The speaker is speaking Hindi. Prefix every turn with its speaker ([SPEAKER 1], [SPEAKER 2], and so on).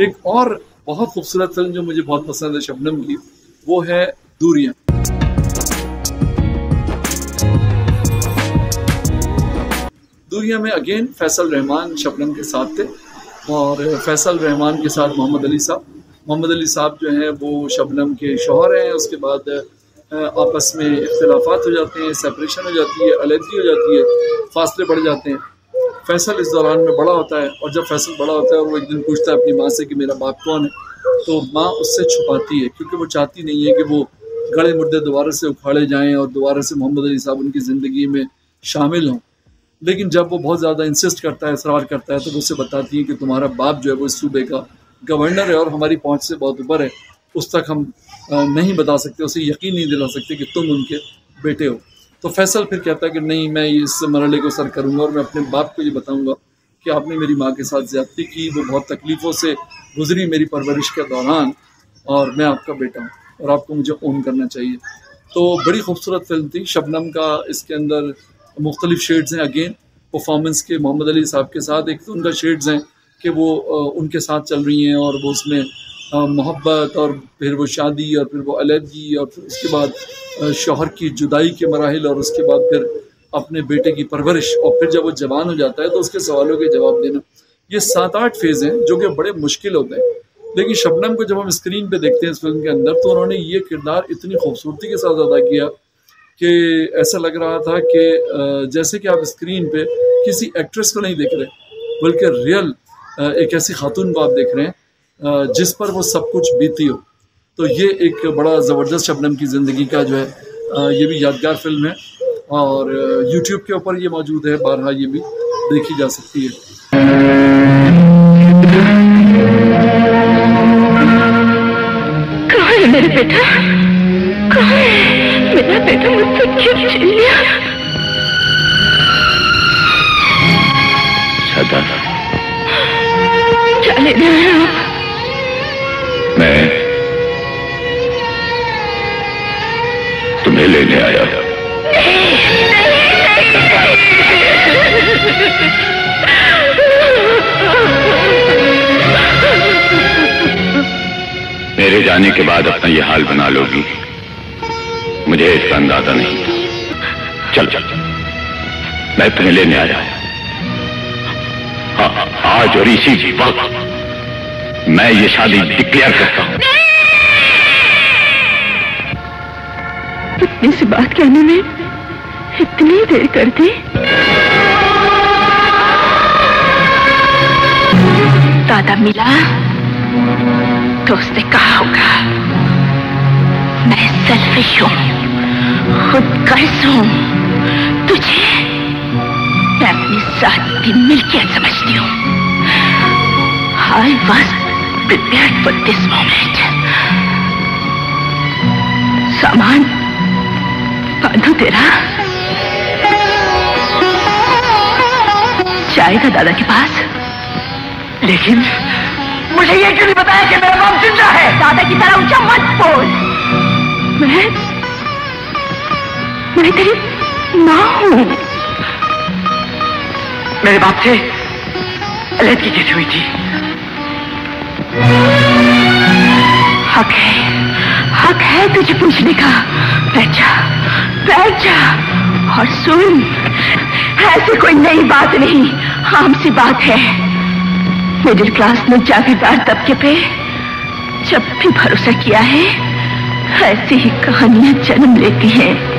[SPEAKER 1] एक और बहुत खूबसूरत फ़िल्म जो मुझे बहुत पसंद है, शबनम की, वो है दूरियाँ। दूरियाँ में अगेन फैसल रहमान शबनम के साथ थे और फैसल रहमान के साथ मोहम्मद अली साहब। मोहम्मद अली साहब जो हैं, वो शबनम के शोहर हैं, उसके बाद आपस में इख्तलाफात हो जाते हैं सेपरेशन हो जाती है, अलीहदगी हो जाती है, फासले बढ़ जाते हैं। फैसल इस दौरान में बड़ा होता है और जब फैसल बड़ा होता है और वो एक दिन पूछता है अपनी माँ से कि मेरा बाप कौन है तो माँ उससे छुपाती है, क्योंकि वो चाहती नहीं है कि वो गड़े मुर्दे दोबारा से उखाड़े जाएँ और दोबारा से मोहम्मद अली साहब उनकी ज़िंदगी में शामिल हों। लेकिन जब वो बहुत ज़्यादा इंसिस्ट करता है, इसरार करता है तो वो बताती है कि तुम्हारा बाप जो है वो इस सूबे का गवर्नर है और हमारी पहुँच से बहुत ऊपर है। उस तक हम नहीं बता सकते, उसे यकीन नहीं दिला सकते कि तुम उनके बेटे हो। तो फैसल फिर कहता है कि नहीं, मैं इस मरले को सर करूँगा और मैं अपने बाप को ये बताऊँगा कि आपने मेरी माँ के साथ ज़्यादती की, वो बहुत तकलीफ़ों से गुजरी मेरी परवरिश के दौरान और मैं आपका बेटा हूँ और आपको मुझे ओन करना चाहिए। तो बड़ी खूबसूरत फ़िल्म थी। शबनम का इसके अंदर मुख्तलिफ़ शेड्स हैं अगेन परफॉर्मेंस के मोहम्मद अली साहब के साथ। एक तो उनका शेड्स हैं कि वो उनके साथ चल रही हैं और वो उसमें मोहब्बत और फिर वो शादी और फिर वो अलहदगी और फिर उसके बाद शोहर की जुदाई के मराहल और उसके बाद फिर अपने बेटे की परवरिश और फिर जब वो जवान हो जाता है तो उसके सवालों के जवाब देना। ये सात आठ फ़ेज़ हैं जो कि बड़े मुश्किल होते हैं। लेकिन शबनम को जब हम स्क्रीन पे देखते हैं इस फ़िल्म के अंदर तो उन्होंने ये किरदार इतनी खूबसूरती के साथ अदा किया कि ऐसा लग रहा था कि जैसे कि आप स्क्रीन पे किसी एक्ट्रेस को नहीं देख रहे, बल्कि रियल एक ऐसी खातून को आप देख रहे हैं। जिस पर वो सब कुछ बीती हो। तो ये एक बड़ा ज़बरदस्त शबनम की ज़िंदगी का जो है ये भी यादगार फ़िल्म है और यूट्यूब के ऊपर ये मौजूद है बारहा ये भी देखी जा सकती है।
[SPEAKER 2] है मेरे बेटा? मेरा बेटा मुझसे क्यों छीन लिया?
[SPEAKER 3] सदा।
[SPEAKER 2] क्या ले रहे हैं आप?
[SPEAKER 3] तुम्हें लेने आया। मेरे जाने के बाद अपना यह हाल बना लोगी। मुझे इसका अंदाज़ा नहीं चल चल। मैं तुम्हें लेने आया। हाँ, आज और इसी वक्त मैं ये शादी डिक्लेयर करता हूँ।
[SPEAKER 2] इतनी सी बात कहने में इतनी देर कर दी। दादा मिला तो उसने कहा होगा, मैं सेल्फिश हूँ, खुद गर्ज हूँ। तुझे मैं अपनी साथ की मिल्कियत समझती हूँ। I was prepare for this moment सामान बांधो तेरा? जाएगा दादा के पास। लेकिन मुझे ये क्यों नहीं बताया कि मेरा बाप ज़िंदा है? दादा की तरह ऊँचा मत बोल। मैं मैं तेरी माँ हूँ।
[SPEAKER 4] मेरे बाप से अलहदगी कैसे हुई थी?
[SPEAKER 2] हक है। हक है तुझे पूछने का। बैठ बैठ जा और सुन। ऐसी कोई नई बात नहीं, आम सी बात है। मिडिल क्लास में जागीरदार तबके पे जब भी भरोसा किया है, ऐसी ही कहानियाँ जन्म लेती हैं।